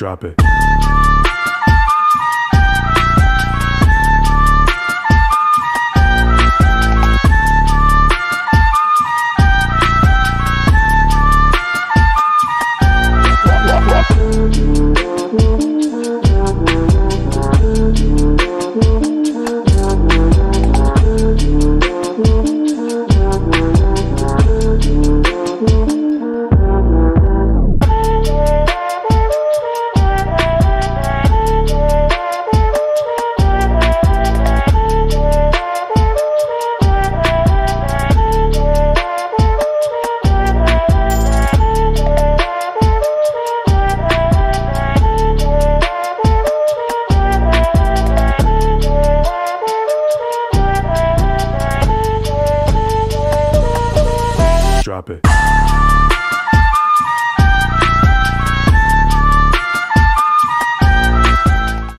Drop it. Drop it.